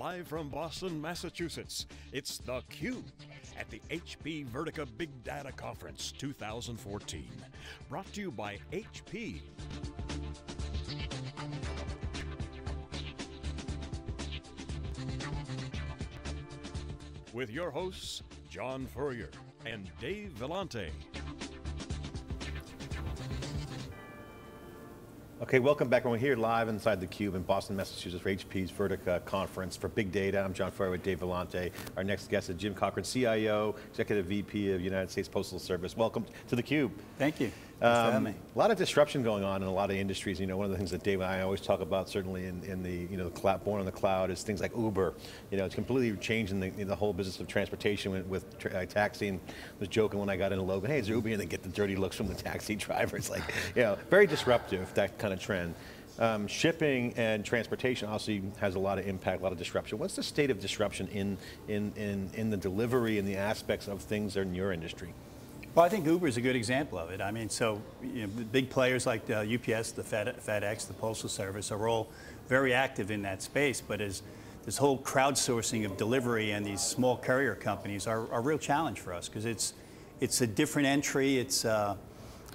Live from Boston, Massachusetts, it's theCUBE at the HP Vertica Big Data Conference 2014. Brought to you by HP. With your hosts, John Furrier and Dave Vellante. Okay, welcome back. We're here live inside the Cube in Boston, Massachusetts for HP's Vertica conference for big data. I'm John Furrier with Dave Vellante. Our next guest is Jim Cochrane, CIO, Executive VP of United States Postal Service. Welcome to the Cube. Thank you. Um, a lot of disruption going on in a lot of industries. You know, one of the things that Dave and I always talk about, certainly in, in the you know the born on the cloud, is things like Uber. You know, it's completely changing the, the whole business of transportation with, with uh, taxing. I was joking when I got into Logan, hey, is Uber? And they get the dirty looks from the taxi drivers. Like, you know, very disruptive that kind of trend. Um, shipping and transportation obviously has a lot of impact, a lot of disruption. What's the state of disruption in in in, in the delivery and the aspects of things in your industry? Well, I think Uber is a good example of it. I mean, so you know, big players like the UPS, the Fed, FedEx, the Postal Service are all very active in that space, but as this whole crowdsourcing of delivery and these small courier companies are, are a real challenge for us because it's, it's a different entry, it's uh,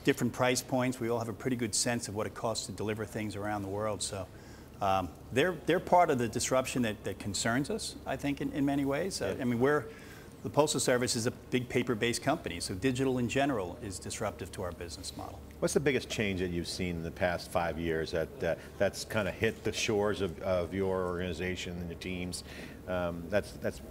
different price points. We all have a pretty good sense of what it costs to deliver things around the world. So um, they're, they're part of the disruption that, that concerns us, I think, in, in many ways. Uh, I mean, we're, the Postal Service is a big paper-based company, so digital in general is disruptive to our business model. What's the biggest change that you've seen in the past five years that, uh, that's kind of hit the shores of, of your organization and your teams? Um, that's, that's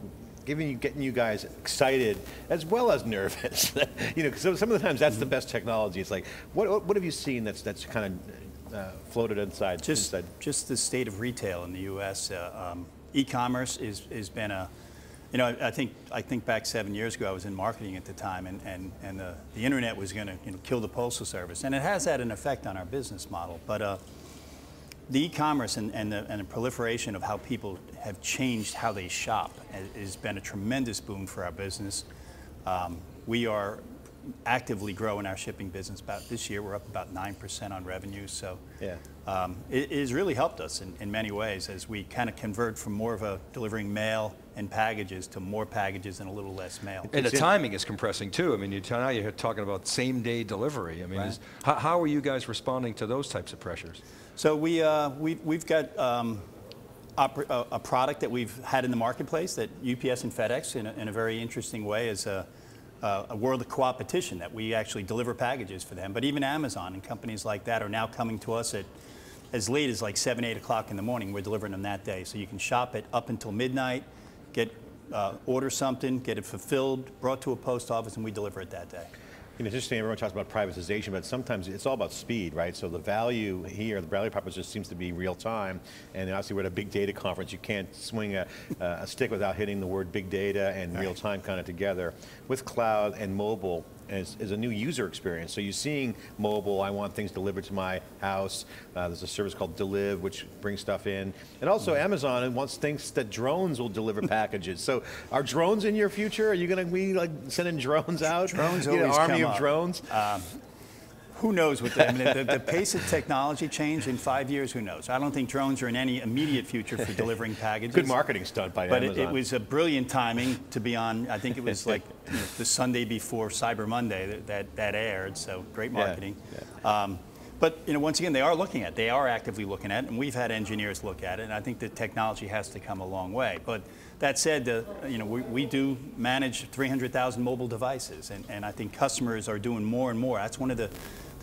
giving you, getting you guys excited as well as nervous. you know, so some of the times that's the best technology. It's like, what, what have you seen that's, that's kind of uh, floated inside? Just, inside? just the state of retail in the U.S. Uh, um, e-commerce is has been a you know, I think I think back seven years ago, I was in marketing at the time, and and and the, the internet was going to you know, kill the postal service, and it has had an effect on our business model. But uh, the e-commerce and, and the, and, the, proliferation of how people have changed how they shop has been a tremendous boon for our business. Um, we are actively growing our shipping business. About this year, we're up about nine percent on revenue. So yeah. Um, it, it, has really helped us in, in many ways as we kind of convert from more of a delivering mail and packages to more packages and a little less mail. And the timing is compressing too. I mean, you, now you're talking about same day delivery. I mean, right. is, how, how, are you guys responding to those types of pressures? So we, uh, we, we've got um, a, a, product that we've had in the marketplace that UPS and FedEx in a, in a very interesting way is a, uh, a world of competition that we actually deliver packages for them. But even Amazon and companies like that are now coming to us at as late as like 7, 8 o'clock in the morning. We're delivering them that day. So you can shop it up until midnight, get uh, order something, get it fulfilled, brought to a post office, and we deliver it that day. You know, it's interesting, everyone talks about privatization, but sometimes it's all about speed, right? So the value here, the value proposition seems to be real time, and obviously we're at a big data conference, you can't swing a, a stick without hitting the word big data and real time kind of together. With cloud and mobile, as, as, a new user experience. So you're seeing mobile, I want things delivered to my house. Uh, there's a service called Deliv, which brings stuff in. And also mm -hmm. Amazon wants things that drones will deliver packages. So are drones in your future? Are you going to be like sending drones out? Drones you know, army of up. drones? Um, who knows what the, I mean, the, the, pace of technology change in five years, who knows? I don't think drones are in any immediate future for delivering packages. Good marketing stunt by but Amazon. But it, it, was a brilliant timing to be on, I think it was like you know, the Sunday before Cyber Monday that, that, that aired, so great marketing. Yeah, yeah. Um, but you know, once again, they are looking at it. They are actively looking at it, and we've had engineers look at it, and I think the technology has to come a long way. But that said, uh, you know, we, we do manage 300,000 mobile devices, and, and I think customers are doing more and more. That's one of the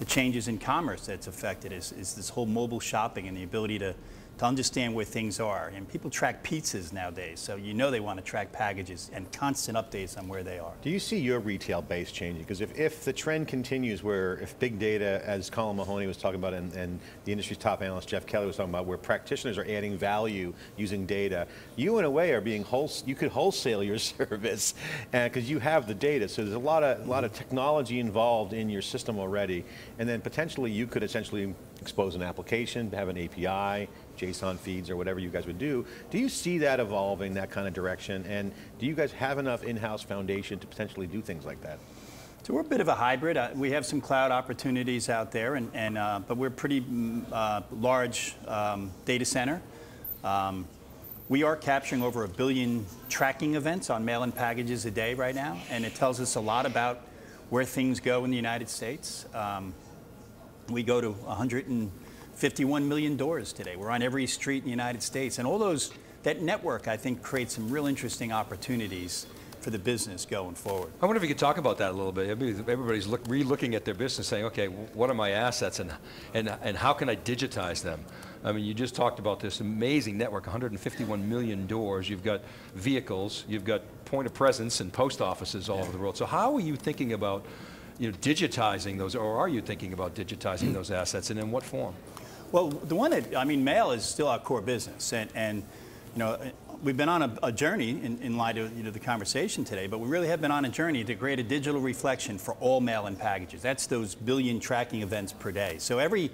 the changes in commerce that's affected is, is this whole mobile shopping and the ability to to understand where things are. And people track pizzas nowadays, so you know they want to track packages and constant updates on where they are. Do you see your retail base changing? Because if, if the trend continues where if big data, as Colin Mahony was talking about and, and the industry's top analyst Jeff Kelly was talking about, where practitioners are adding value using data, you in a way are being, wholes you could wholesale your service uh, because you have the data. So there's a lot of, a lot of technology involved in your system already. And then potentially you could essentially expose an application, have an API, JSON feeds or whatever you guys would do. Do you see that evolving, that kind of direction? And do you guys have enough in-house foundation to potentially do things like that? So we're a bit of a hybrid. Uh, we have some cloud opportunities out there, and, and uh, but we're pretty mm, uh, large um, data center. Um, we are capturing over a billion tracking events on mail-in packages a day right now, and it tells us a lot about where things go in the United States. Um, we go to 151 million doors today. We're on every street in the United States, and all those that network, I think, creates some real interesting opportunities for the business going forward. I wonder if you could talk about that a little bit. Everybody's look, re-looking at their business saying, okay, what are my assets and, and, and how can I digitize them? I mean, you just talked about this amazing network, 151 million doors. You've got vehicles, you've got point of presence and post offices all yeah. over the world. So how are you thinking about you know, digitizing those, or are you thinking about digitizing those assets, and in what form? Well, the one that, I mean, mail is still our core business, and, and you know, we've been on a, a journey in, in, light of you know, the conversation today, but we really have been on a journey to create a digital reflection for all mail and packages. That's those billion tracking events per day. So every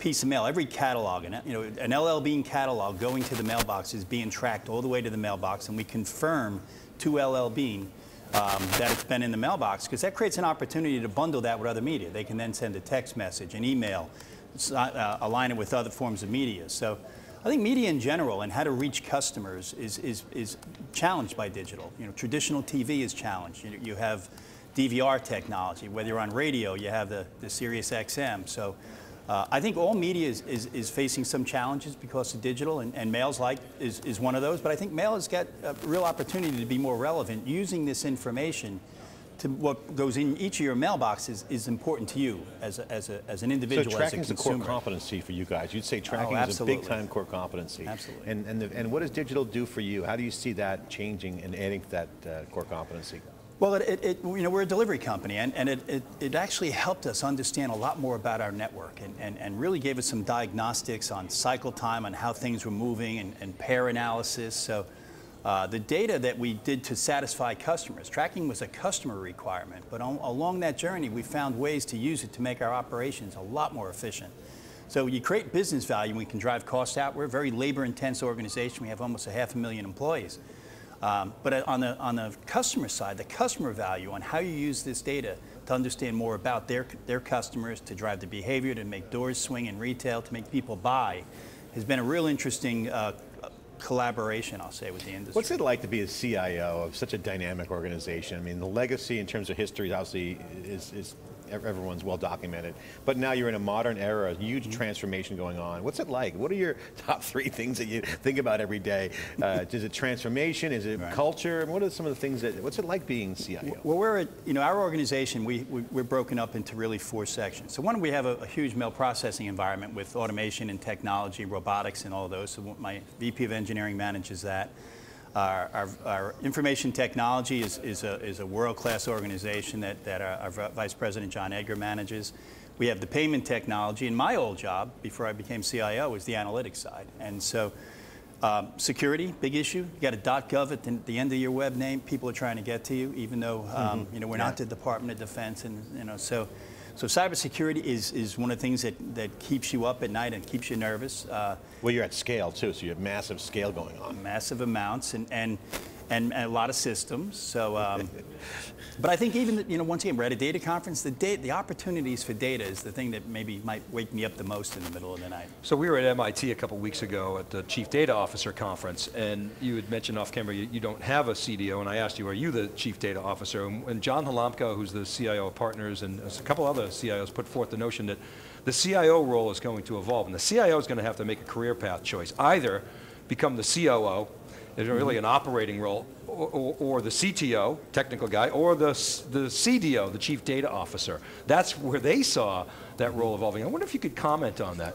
piece of mail, every catalog, you know, an LL Bean catalog going to the mailbox is being tracked all the way to the mailbox, and we confirm to LL Bean um, that it's been in the mailbox because that creates an opportunity to bundle that with other media. They can then send a text message, an email, uh, align it with other forms of media. So I think media in general and how to reach customers is, is, is challenged by digital. You know, traditional TV is challenged. You, you have DVR technology. Whether you're on radio, you have the, the Sirius XM. So uh, I think all media is, is, is, facing some challenges because of digital, and, and mail's like is, is one of those. But I think mail has got a real opportunity to be more relevant using this information to what goes in each of your mailboxes is important to you as, a, as, a, as an individual, so tracking is a core competency for you guys. You'd say oh, tracking oh, is a big time core competency. Absolutely. And, and, the, and what does digital do for you? How do you see that changing and adding to that uh, core competency? Well, it, it, it, you know, we're a delivery company, and, and it, it, it, actually helped us understand a lot more about our network and, and, and really gave us some diagnostics on cycle time, on how things were moving, and, and pair analysis. So uh, the data that we did to satisfy customers, tracking was a customer requirement, but on, along that journey, we found ways to use it to make our operations a lot more efficient. So you create business value, we can drive costs out. We're a very labor-intense organization. We have almost a half a million employees. Um, but on the, on the customer side, the customer value on how you use this data to understand more about their, their customers, to drive the behavior, to make doors swing in retail, to make people buy, has been a real interesting uh, collaboration, I'll say, with the industry. What's it like to be a CIO of such a dynamic organization? I mean, the legacy in terms of history obviously is, is everyone's well documented. But now you're in a modern era, a huge mm -hmm. transformation going on. What's it like? What are your top three things that you think about every day? Uh, is it transformation? Is it right. culture? What are some of the things that, what's it like being CIO? Well, we're, at, you know, our organization, we, we, are broken up into really four sections. So one, we have a, a huge mail processing environment with automation and technology, robotics and all those. So my VP of engineering manages that. Our, our, our, information technology is, is a, is a world-class organization that, that our, our, Vice President John Edgar manages. We have the payment technology, and my old job, before I became CIO, was the analytics side. And so um, security, big issue. You got a .gov at the, the, end of your web name. People are trying to get to you, even though um, mm -hmm. you know we're yeah. not the Department of Defense, and you know so. So cybersecurity is, is one of the things that, that keeps you up at night and keeps you nervous. Uh, well, you're at scale too, so you have massive scale going on. Massive amounts and, and, and, and a lot of systems. So um, But I think even, you know, once again, we're at a data conference. The, data, the opportunities for data is the thing that maybe might wake me up the most in the middle of the night. So we were at MIT a couple weeks ago at the Chief Data Officer Conference, and you had mentioned off camera you, you don't have a CDO, and I asked you, are you the Chief Data Officer? And John Halamka, who's the CIO of Partners, and a couple other CIOs put forth the notion that the CIO role is going to evolve, and the CIO is going to have to make a career path choice. Either become the COO, is really an operating role, or, or, or, the CTO, technical guy, or the, the CDO, the Chief Data Officer. That's where they saw that role evolving. I wonder if you could comment on that.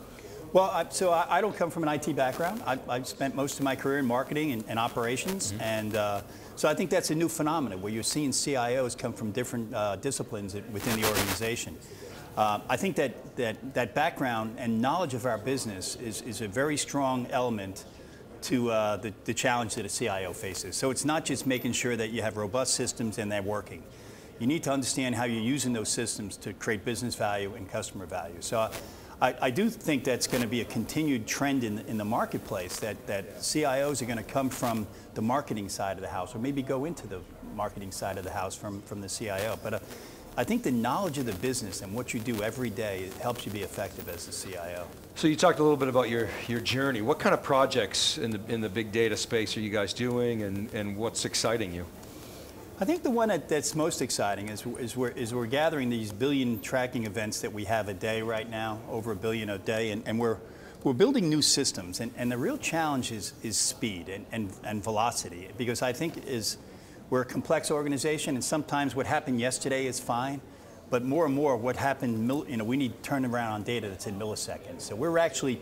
Well, I, so I, I, don't come from an IT background. I, have spent most of my career in marketing and, and operations, mm -hmm. and uh, so I think that's a new phenomenon where you're seeing CIOs come from different uh, disciplines within the organization. Uh, I think that, that that background and knowledge of our business is, is a very strong element to uh, the, the challenge that a CIO faces. So it's not just making sure that you have robust systems and they're working. You need to understand how you're using those systems to create business value and customer value. So I, I do think that's going to be a continued trend in, in the marketplace, that, that CIOs are going to come from the marketing side of the house, or maybe go into the marketing side of the house from, from the CIO. But uh, I think the knowledge of the business and what you do every day helps you be effective as a CIO. So you talked a little bit about your, your journey. What kind of projects in the, in the big data space are you guys doing and, and what's exciting you? I think the one that, that's most exciting is, is, we're, is we're gathering these billion tracking events that we have a day right now, over a billion a day, and, and we're, we're building new systems. And, and the real challenge is, is speed and, and, and velocity, because I think is, we're a complex organization, and sometimes what happened yesterday is fine, but more and more what happened, you know, we need to turn around on data that's in milliseconds. So we're actually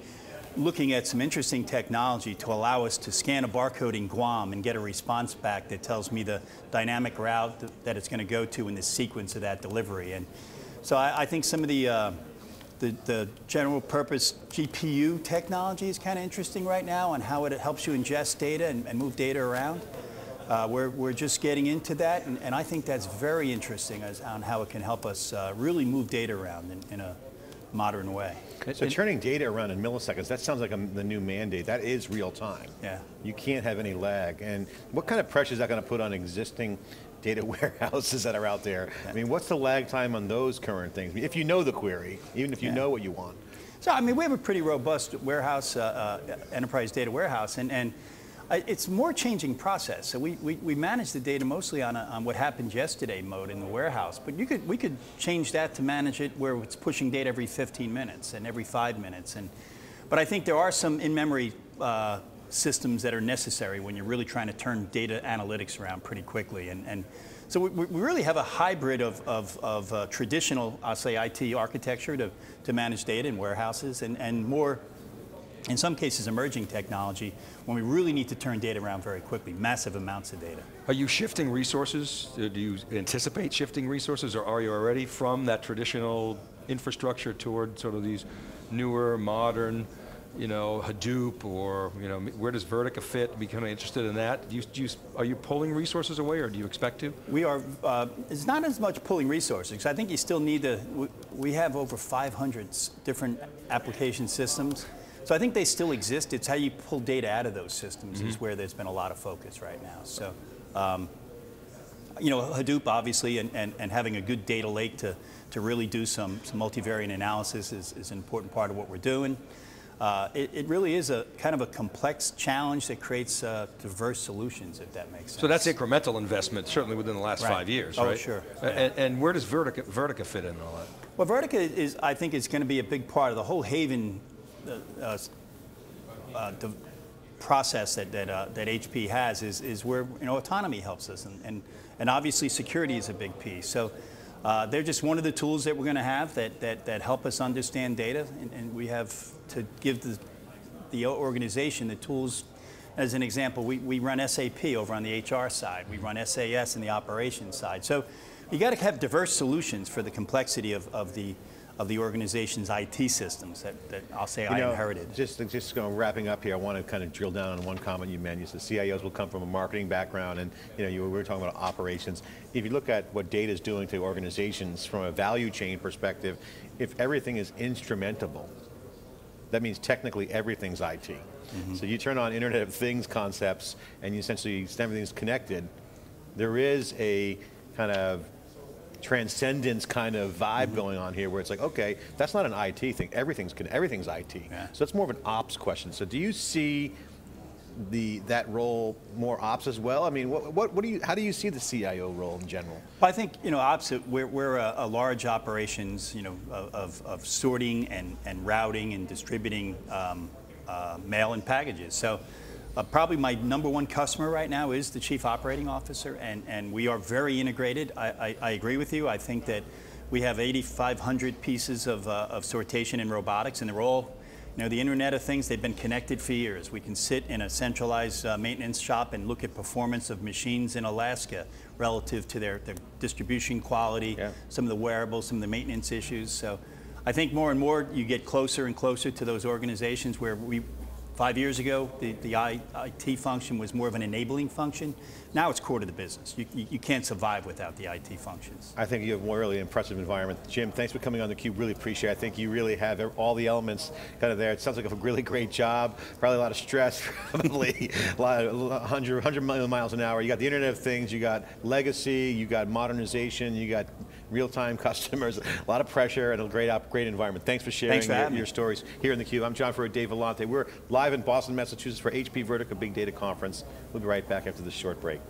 looking at some interesting technology to allow us to scan a barcode in Guam and get a response back that tells me the dynamic route that it's going to go to in the sequence of that delivery. And so I, I think some of the, uh, the, the, general purpose GPU technology is kind of interesting right now and how it helps you ingest data and, and move data around. Uh, we're, we're just getting into that, and, and, I think that's very interesting as, on how it can help us uh, really move data around in, in a modern way. So turning data around in milliseconds, that sounds like a, the new mandate. That is real time. Yeah. You can't have any lag. And what kind of pressure is that going to put on existing data warehouses that are out there? Yeah. I mean, what's the lag time on those current things? If you know the query, even if you yeah. know what you want. So, I mean, we have a pretty robust warehouse, uh, uh, enterprise data warehouse, and, and it's more changing process. So we, we, we manage the data mostly on, a, on what happened yesterday mode in the warehouse, but you could, we could change that to manage it where it's pushing data every 15 minutes and every five minutes. And, but I think there are some in-memory uh, systems that are necessary when you're really trying to turn data analytics around pretty quickly. And, and so we, we really have a hybrid of, of, of uh, traditional, I'll say, IT architecture to, to manage data in warehouses and, and more in some cases emerging technology when we really need to turn data around very quickly, massive amounts of data. Are you shifting resources? Do you anticipate shifting resources or are you already from that traditional infrastructure toward sort of these newer, modern, you know, Hadoop or, you know, where does Vertica fit? Be kind of interested in that. Do you, do you, are you pulling resources away or do you expect to? We are, uh, it's not as much pulling resources because I think you still need to, we, we have over 500 different application systems so I think they still exist. It's how you pull data out of those systems mm-hmm. is where there's been a lot of focus right now. So, um, you know, Hadoop obviously, and, and, and, having a good data lake to, to really do some, some multivariate analysis is, is an important part of what we're doing. Uh, it, it, really is a kind of a complex challenge that creates uh, diverse solutions, if that makes sense. So that's incremental investment, certainly within the last right. five years, right? oh, right? sure. Yeah. And, and, where does Vertica, Vertica fit in all that? Well, Vertica is, I think, is going to be a big part of the whole Haven uh, uh, the process that, that, uh, that HP has is, is where you know, Autonomy helps us, and, and, and obviously security is a big piece. So uh, they're just one of the tools that we're going to have that, that, that help us understand data, and, and we have to give the, the organization the tools. As an example, we, we run SAP over on the HR side, we run SAS in the operations side. So you got to have diverse solutions for the complexity of, of the of the organization's IT systems that, that I'll say you I know, inherited. Just, just going wrapping up here, I want to kind of drill down on one comment you made. You said CIOs will come from a marketing background, and you know, you, we were talking about operations. If you look at what data is doing to organizations from a value chain perspective, if everything is instrumentable, that means technically everything's IT. Mm -hmm. So you turn on Internet of Things concepts, and you essentially everything's connected. There is a kind of transcendence kind of vibe mm -hmm. going on here where it's like, okay, that's not an IT thing. Everything's, everything's IT. Yeah. So it's more of an ops question. So do you see the that role more ops as well? I mean, what, what, what do you, how do you see the CIO role in general? Well, I think, you know, ops, we're, we're a, a large operations, you know, of, of sorting and, and routing and distributing um, uh, mail and packages. So uh, probably my number one customer right now is the chief operating officer, and, and we are very integrated. I, I, I agree with you. I think that we have 8,500 pieces of, uh, of sortation and robotics, and they're all, you know, the Internet of Things, they've been connected for years. We can sit in a centralized uh, maintenance shop and look at performance of machines in Alaska relative to their, their distribution quality, yeah. some of the wearables, some of the maintenance issues. So I think more and more you get closer and closer to those organizations where we, Five years ago, the, the IT function was more of an enabling function. Now it's core to the business. You, you, you, can't survive without the IT functions. I think you have a really impressive environment. Jim, thanks for coming on theCUBE, really appreciate it. I think you really have all the elements kind of there. It sounds like a really great job, probably a lot of stress, probably a lot of 100, 100 miles an hour. You got the Internet of Things, you got legacy, you got modernization, you got real-time customers, a lot of pressure, and a great, great environment. Thanks for sharing Thanks for your, your stories here in theCUBE. I'm John Furrier, Dave Vellante. We're live in Boston, Massachusetts for HP Vertica Big Data Conference. We'll be right back after this short break.